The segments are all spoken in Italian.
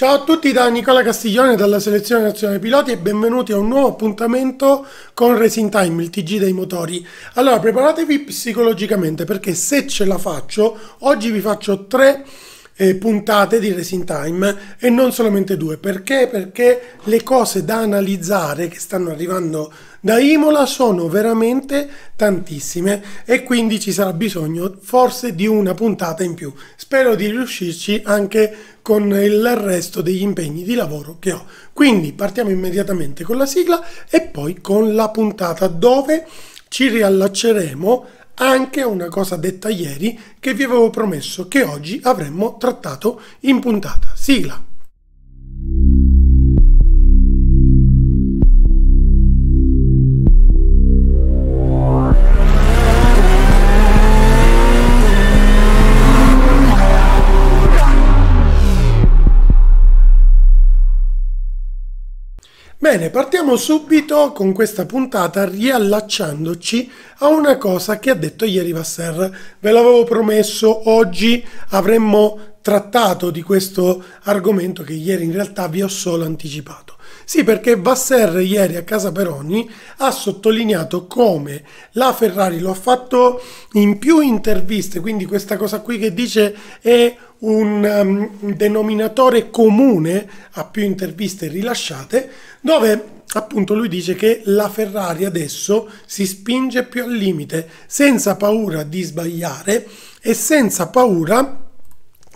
Ciao a tutti da Nicola Castiglione dalla Selezione Nazionale Piloti e benvenuti a un nuovo appuntamento con Racing Time, il TG dei motori. Allora, preparatevi psicologicamente perché se ce la faccio, oggi vi faccio tre eh, puntate di Racing Time e non solamente due. Perché? Perché le cose da analizzare che stanno arrivando da Imola sono veramente tantissime e quindi ci sarà bisogno forse di una puntata in più. Spero di riuscirci anche con il resto degli impegni di lavoro che ho. Quindi partiamo immediatamente con la sigla e poi con la puntata dove ci riallacceremo anche una cosa detta ieri che vi avevo promesso che oggi avremmo trattato in puntata. Sigla. Bene, partiamo subito con questa puntata riallacciandoci a una cosa che ha detto ieri Vasser. Ve l'avevo promesso, oggi avremmo trattato di questo argomento che ieri in realtà vi ho solo anticipato. Sì, perché Vasser ieri a Casa Peroni ha sottolineato come la Ferrari lo ha fatto in più interviste, quindi questa cosa qui che dice è un um, denominatore comune a più interviste rilasciate, dove appunto lui dice che la Ferrari adesso si spinge più al limite, senza paura di sbagliare e senza paura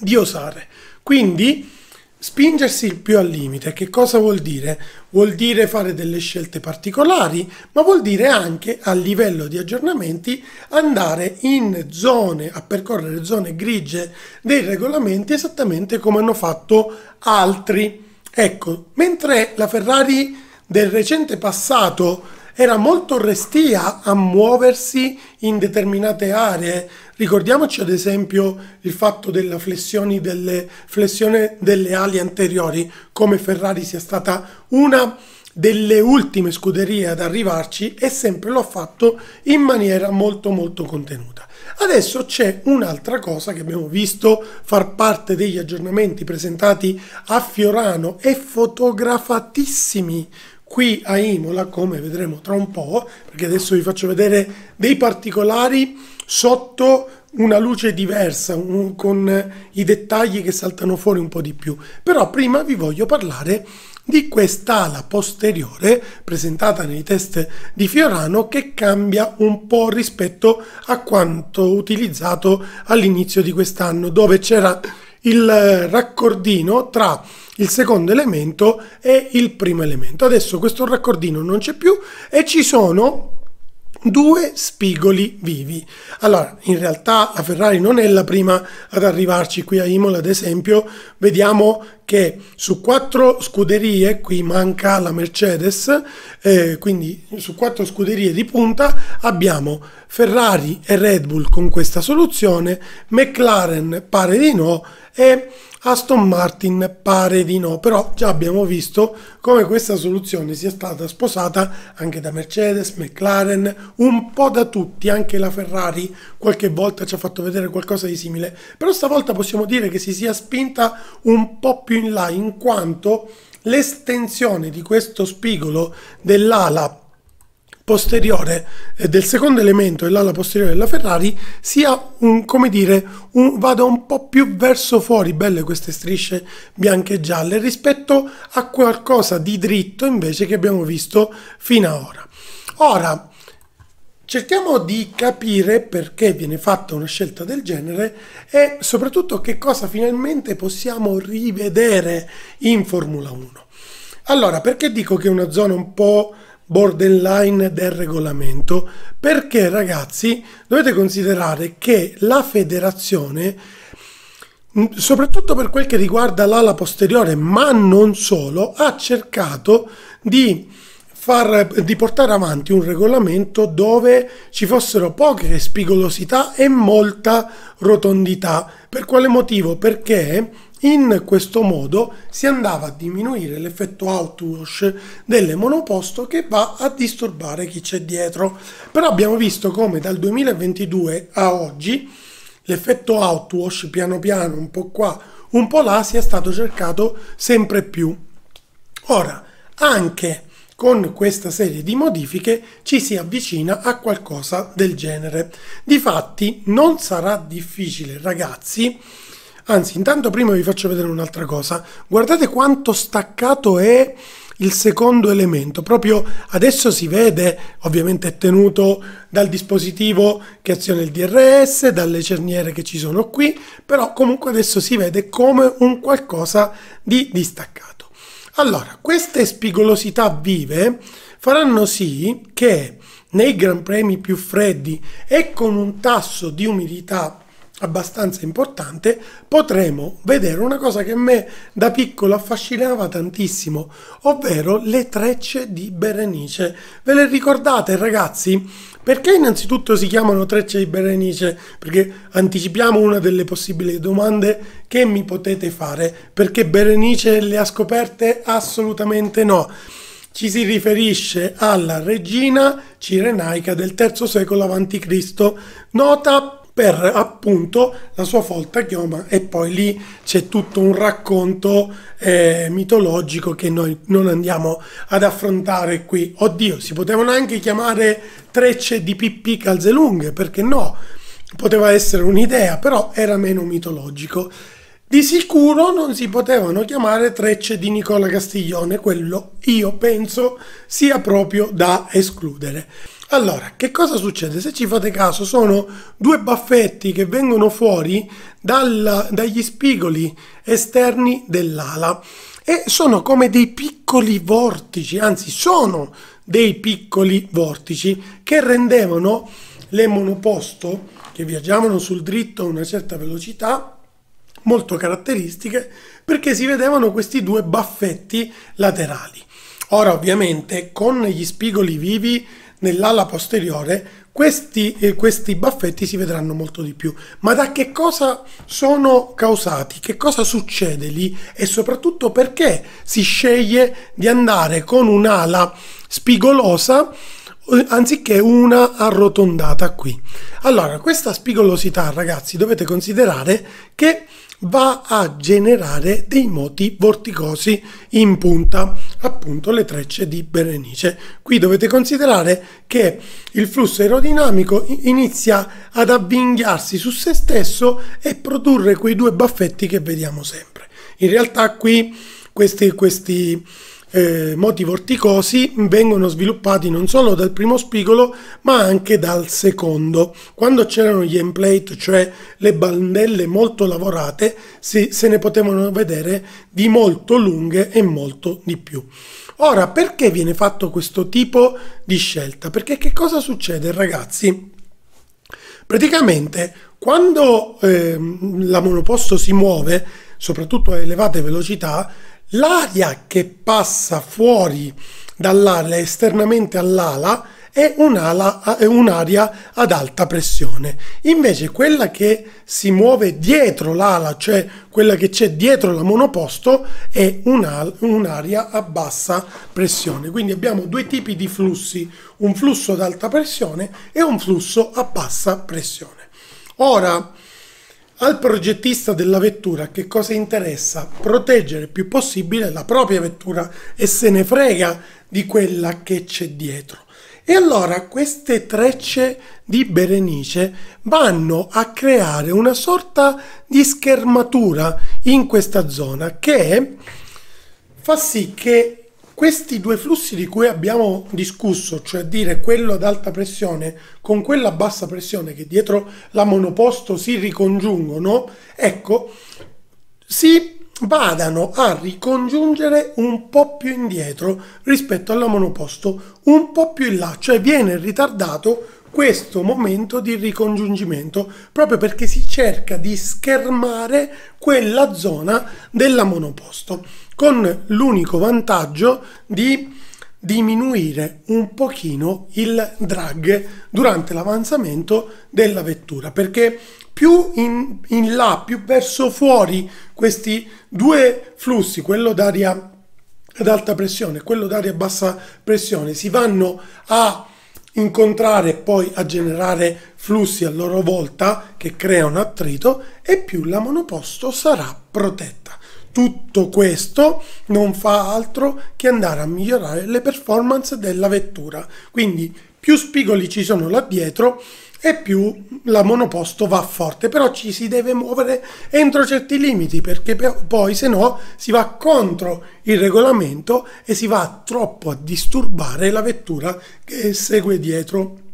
di osare. Quindi Spingersi più al limite, che cosa vuol dire? Vuol dire fare delle scelte particolari, ma vuol dire anche a livello di aggiornamenti andare in zone, a percorrere zone grigie dei regolamenti esattamente come hanno fatto altri. Ecco, mentre la Ferrari del recente passato era molto restia a muoversi in determinate aree. Ricordiamoci ad esempio il fatto della flessione delle, flessione delle ali anteriori, come Ferrari sia stata una delle ultime scuderie ad arrivarci e sempre l'ho fatto in maniera molto molto contenuta. Adesso c'è un'altra cosa che abbiamo visto far parte degli aggiornamenti presentati a Fiorano e fotografatissimi qui a Imola, come vedremo tra un po', perché adesso vi faccio vedere dei particolari sotto una luce diversa, un, con i dettagli che saltano fuori un po' di più. Però prima vi voglio parlare di quest'ala posteriore presentata nei test di Fiorano che cambia un po' rispetto a quanto utilizzato all'inizio di quest'anno, dove c'era il raccordino tra il secondo elemento e il primo elemento. Adesso questo raccordino non c'è più e ci sono due spigoli vivi. Allora, in realtà la Ferrari non è la prima ad arrivarci qui a Imola, ad esempio, vediamo che su quattro scuderie, qui manca la Mercedes, eh, quindi su quattro scuderie di punta abbiamo Ferrari e Red Bull con questa soluzione, McLaren pare di no e Aston Martin pare di no, però già abbiamo visto come questa soluzione sia stata sposata anche da Mercedes, McLaren, un po' da tutti, anche la Ferrari qualche volta ci ha fatto vedere qualcosa di simile, però stavolta possiamo dire che si sia spinta un po' più in là in quanto l'estensione di questo spigolo dell'ala posteriore eh, del secondo elemento dell'ala posteriore della Ferrari sia un, come dire, un, vada un po' più verso fuori, belle queste strisce bianche e gialle, rispetto a qualcosa di dritto invece che abbiamo visto fino ad ora. Ora, cerchiamo di capire perché viene fatta una scelta del genere e soprattutto che cosa finalmente possiamo rivedere in Formula 1. Allora, perché dico che è una zona un po' borderline del regolamento perché ragazzi dovete considerare che la federazione soprattutto per quel che riguarda l'ala posteriore ma non solo ha cercato di far, di portare avanti un regolamento dove ci fossero poche spigolosità e molta rotondità. Per quale motivo? Perché in questo modo si andava a diminuire l'effetto outwash delle monoposto che va a disturbare chi c'è dietro. Però abbiamo visto come dal 2022 a oggi l'effetto outwash piano piano, un po' qua, un po' là sia stato cercato sempre più. Ora, anche con questa serie di modifiche ci si avvicina a qualcosa del genere. Difatti non sarà difficile, ragazzi, anzi intanto prima vi faccio vedere un'altra cosa. Guardate quanto staccato è il secondo elemento. Proprio adesso si vede, ovviamente è tenuto dal dispositivo che aziona il DRS, dalle cerniere che ci sono qui, però comunque adesso si vede come un qualcosa di distaccato. Allora, queste spigolosità vive faranno sì che nei Gran Premi più freddi e con un tasso di umidità abbastanza importante, potremo vedere una cosa che a me da piccolo affascinava tantissimo, ovvero le trecce di Berenice. Ve le ricordate ragazzi? Perché innanzitutto si chiamano trecce di Berenice? Perché anticipiamo una delle possibili domande che mi potete fare. Perché Berenice le ha scoperte? Assolutamente no ci si riferisce alla regina cirenaica del III secolo a.C., nota per appunto la sua folta chioma e poi lì c'è tutto un racconto eh, mitologico che noi non andiamo ad affrontare qui. Oddio, si potevano anche chiamare trecce di pipì calze lunghe, perché no? Poteva essere un'idea, però era meno mitologico. Di sicuro non si potevano chiamare trecce di Nicola Castiglione, quello io penso sia proprio da escludere. Allora, che cosa succede? Se ci fate caso, sono due baffetti che vengono fuori dal, dagli spigoli esterni dell'ala e sono come dei piccoli vortici, anzi sono dei piccoli vortici che rendevano le monoposto che viaggiavano sul dritto a una certa velocità molto caratteristiche perché si vedevano questi due baffetti laterali. Ora ovviamente con gli spigoli vivi nell'ala posteriore, questi, eh, questi, baffetti si vedranno molto di più. Ma da che cosa sono causati? Che cosa succede lì? E soprattutto perché si sceglie di andare con un'ala spigolosa anziché una arrotondata qui? Allora, questa spigolosità, ragazzi, dovete considerare che va a generare dei moti vorticosi in punta, appunto le trecce di Berenice. Qui dovete considerare che il flusso aerodinamico inizia ad avvinghiarsi su se stesso e produrre quei due baffetti che vediamo sempre. In realtà qui questi, questi eh, moti vorticosi vengono sviluppati non solo dal primo spigolo ma anche dal secondo. Quando c'erano gli emplate, cioè le bandelle molto lavorate, si, se ne potevano vedere di molto lunghe e molto di più. Ora, perché viene fatto questo tipo di scelta? Perché che cosa succede ragazzi? Praticamente quando eh, la monoposto si muove, soprattutto a elevate velocità, L'aria che passa fuori dall'ala esternamente all'ala è, un'aria ad alta pressione. Invece quella che si muove dietro l'ala, cioè quella che c'è dietro la monoposto, è un'aria a bassa pressione. Quindi abbiamo due tipi di flussi, un flusso ad alta pressione e un flusso a bassa pressione. Ora, al progettista della vettura che cosa interessa? Proteggere il più possibile la propria vettura e se ne frega di quella che c'è dietro. E allora queste trecce di Berenice vanno a creare una sorta di schermatura in questa zona che fa sì che questi due flussi di cui abbiamo discusso, cioè dire quello ad alta pressione con quello a bassa pressione che dietro la monoposto si ricongiungono, ecco, si vadano a ricongiungere un po' più indietro rispetto alla monoposto, un po' più in là, cioè viene ritardato questo momento di ricongiungimento proprio perché si cerca di schermare quella zona della monoposto con l'unico vantaggio di diminuire un pochino il drag durante l'avanzamento della vettura perché più in, in là, più verso fuori questi due flussi, quello d'aria ad alta pressione e quello d'aria a bassa pressione, si vanno a incontrare e poi a generare flussi a loro volta che creano attrito e più la monoposto sarà protetta. Tutto questo non fa altro che andare a migliorare le performance della vettura. Quindi più spigoli ci sono là dietro e più la monoposto va forte, però ci si deve muovere entro certi limiti perché poi se no si va contro il regolamento e si va troppo a disturbare la vettura che segue dietro.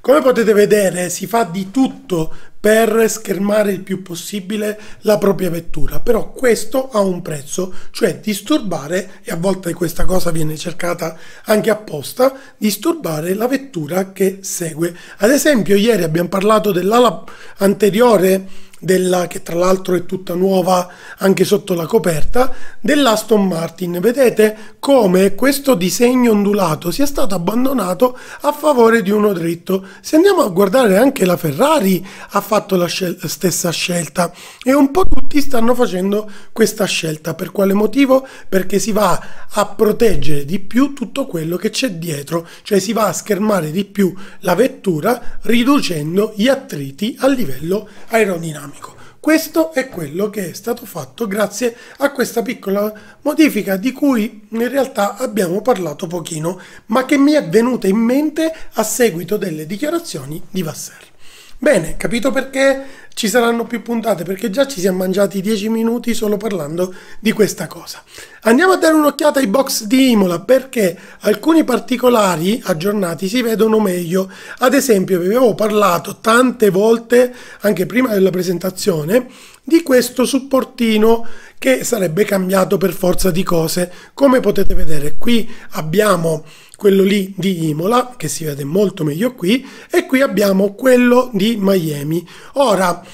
Come potete vedere si fa di tutto per schermare il più possibile la propria vettura, però questo ha un prezzo, cioè disturbare, e a volte questa cosa viene cercata anche apposta, disturbare la vettura che segue. Ad esempio ieri abbiamo parlato dell'ala anteriore della, che tra l'altro è tutta nuova anche sotto la coperta, dell'Aston Martin. Vedete come questo disegno ondulato sia stato abbandonato a favore di uno dritto. Se andiamo a guardare anche la Ferrari ha fatto la scel stessa scelta e un po' tutti stanno facendo questa scelta. Per quale motivo? Perché si va a proteggere di più tutto quello che c'è dietro, cioè si va a schermare di più la vettura riducendo gli attriti a livello aerodinamico dinamico. Questo è quello che è stato fatto grazie a questa piccola modifica di cui in realtà abbiamo parlato pochino, ma che mi è venuta in mente a seguito delle dichiarazioni di Vasser. Bene, capito perché ci saranno più puntate? Perché già ci siamo mangiati 10 minuti solo parlando di questa cosa. Andiamo a dare un'occhiata ai box di Imola perché alcuni particolari aggiornati si vedono meglio. Ad esempio, vi avevo parlato tante volte, anche prima della presentazione, di questo supportino che sarebbe cambiato per forza di cose. Come potete vedere qui abbiamo quello lì di Imola, che si vede molto meglio qui, e qui abbiamo quello di Miami. Ora,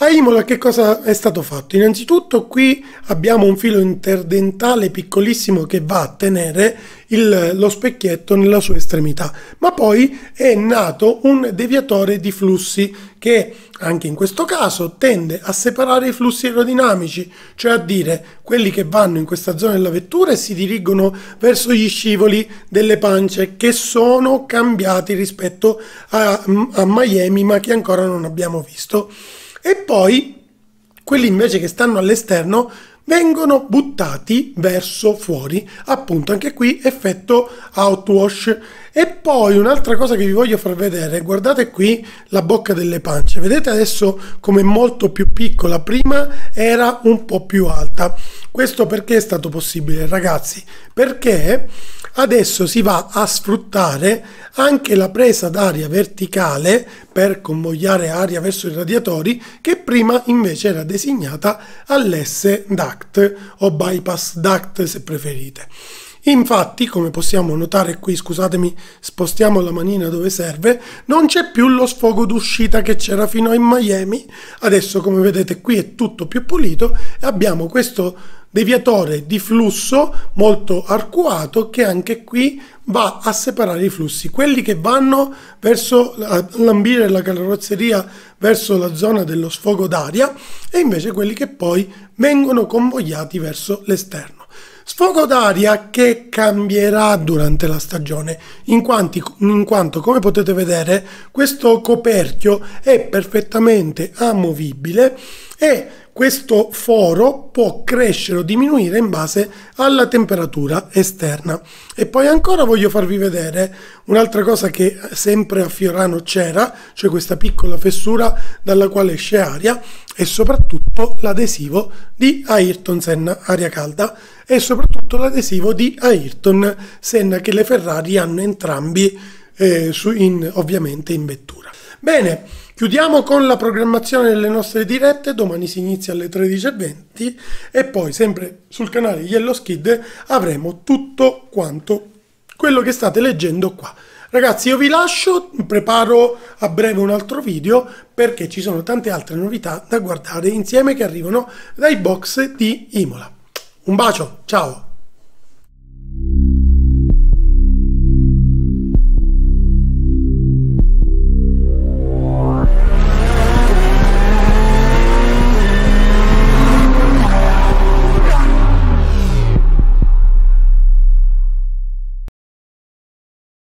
a Imola che cosa è stato fatto? Innanzitutto qui abbiamo un filo interdentale piccolissimo che va a tenere il, lo specchietto nella sua estremità, ma poi è nato un deviatore di flussi che anche in questo caso tende a separare i flussi aerodinamici, cioè a dire quelli che vanno in questa zona della vettura e si dirigono verso gli scivoli delle pance che sono cambiati rispetto a, a Miami ma che ancora non abbiamo visto e poi quelli invece che stanno all'esterno vengono buttati verso fuori, appunto anche qui effetto outwash. E poi un'altra cosa che vi voglio far vedere, guardate qui la bocca delle pance, vedete adesso come è molto più piccola, prima era un po' più alta. Questo perché è stato possibile ragazzi? Perché adesso si va a sfruttare anche la presa d'aria verticale per convogliare aria verso i radiatori che prima invece era designata all'S duct o bypass duct se preferite. Infatti, come possiamo notare qui, scusatemi, spostiamo la manina dove serve, non c'è più lo sfogo d'uscita che c'era fino a Miami. Adesso, come vedete qui, è tutto più pulito e abbiamo questo deviatore di flusso molto arcuato che anche qui va a separare i flussi, quelli che vanno verso lambire la carrozzeria verso la zona dello sfogo d'aria e invece quelli che poi vengono convogliati verso l'esterno. Sfogo d'aria che cambierà durante la stagione, in, quanti, in, quanto, come potete vedere, questo coperchio è perfettamente amovibile e questo foro può crescere o diminuire in base alla temperatura esterna. E poi ancora voglio farvi vedere un'altra cosa che sempre a Fiorano c'era, cioè questa piccola fessura dalla quale esce aria e soprattutto l'adesivo di Ayrton Senna aria calda e soprattutto l'adesivo di Ayrton Senna che le Ferrari hanno entrambi eh, su in, ovviamente in vettura. Bene, chiudiamo con la programmazione delle nostre dirette, domani si inizia alle 13.20 e poi sempre sul canale Yellow Skid avremo tutto quanto quello che state leggendo qua. Ragazzi io vi lascio, preparo a breve un altro video perché ci sono tante altre novità da guardare insieme che arrivano dai box di Imola. Un bacio, ciao!